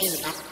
Feedback.